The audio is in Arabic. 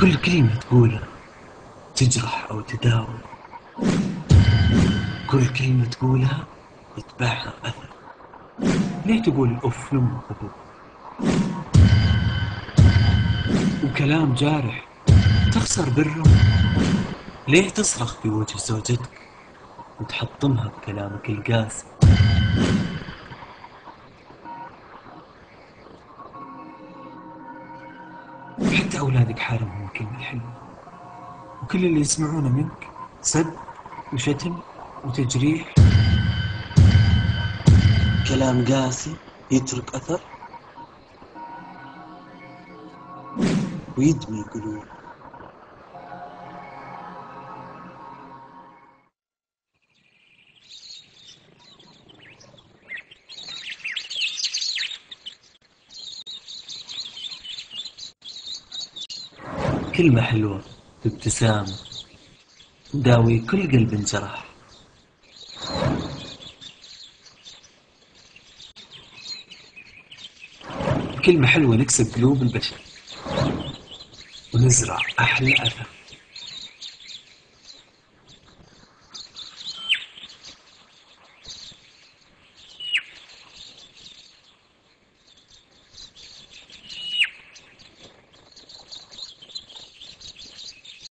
كل كلمة تقولها تجرح أو تداوي كل كلمة تقولها يتبعها أثر ليه تقول أف لأمك وأبوك وكلام جارح تخسر برهم ليه تصرخ في وجه زوجتك وتحطمها بكلامك القاسي؟ حتى أولادك حارمهم الكلمة الحلوة وكل اللي يسمعونه منك سب وشتم وتجريح. كلام قاسي يترك أثر ويدمي قلوب كلمة حلوة بابتسامة. تداوي كل قلب انجرح. كلمة حلوة نكسب قلوب البشر. ونزرع أحلى أثر.